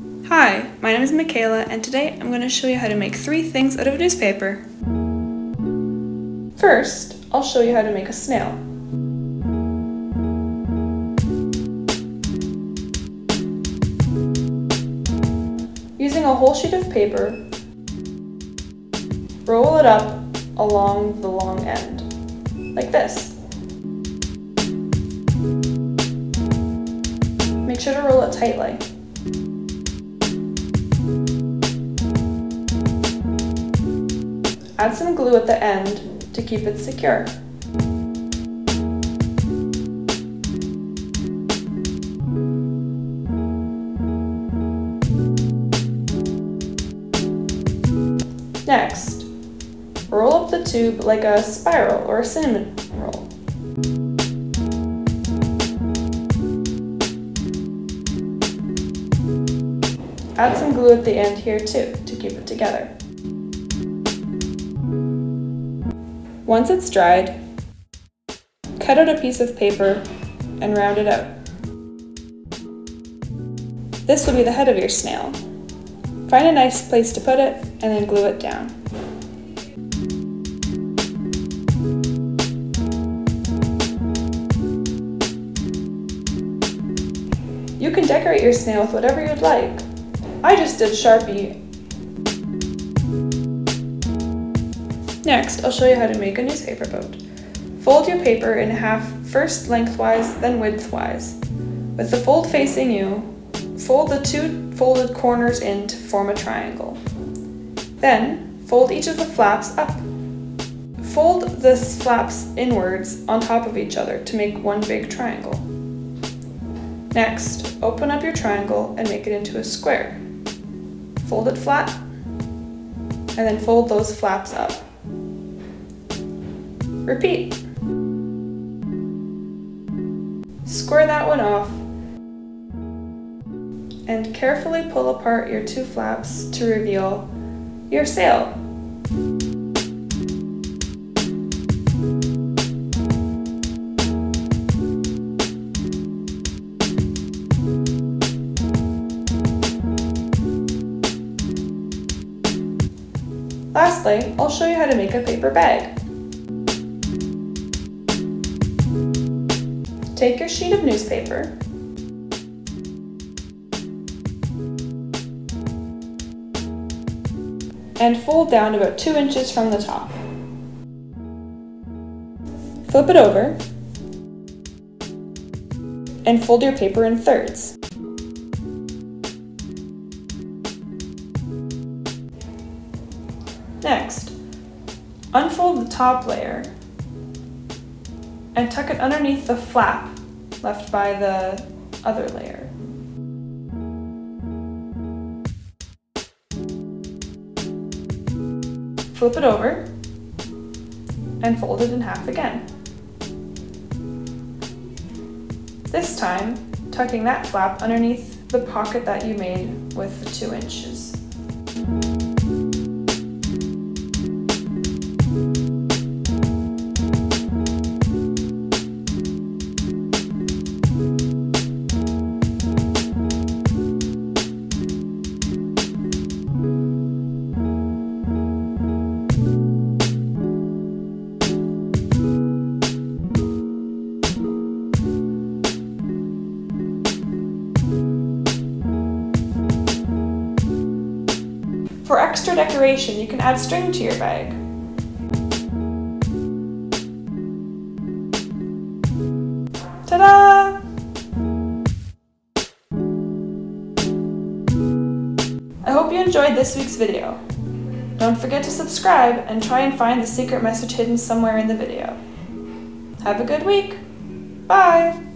Hi, my name is Mikaela and today I'm going to show you how to make three things out of a newspaper. First, I'll show you how to make a snail. Using a whole sheet of paper, roll it up along the long end, like this. Make sure to roll it tightly. Add some glue at the end to keep it secure. Next, roll up the tube like a spiral or a cinnamon roll. Add some glue at the end here too to keep it together. Once it's dried, cut out a piece of paper and round it out. This will be the head of your snail. Find a nice place to put it and then glue it down. You can decorate your snail with whatever you'd like. I just did Sharpie. Next, I'll show you how to make a newspaper boat. Fold your paper in half, first lengthwise, then widthwise. With the fold facing you, fold the two folded corners in to form a triangle. Then, fold each of the flaps up. Fold the flaps inwards on top of each other to make one big triangle. Next, open up your triangle and make it into a square. Fold it flat, and then fold those flaps up. Repeat. Square that one off, and carefully pull apart your two flaps to reveal your sail. Lastly, I'll show you how to make a paper bag. Take your sheet of newspaper and fold down about 2 inches from the top. Flip it over and fold your paper in thirds. Next, unfold the top layer and tuck it underneath the flap left by the other layer. Flip it over and fold it in half again. This time, tucking that flap underneath the pocket that you made with the two inches. For extra decoration, you can add string to your bag. Ta-da! I hope you enjoyed this week's video. Don't forget to subscribe and try and find the secret message hidden somewhere in the video. Have a good week! Bye!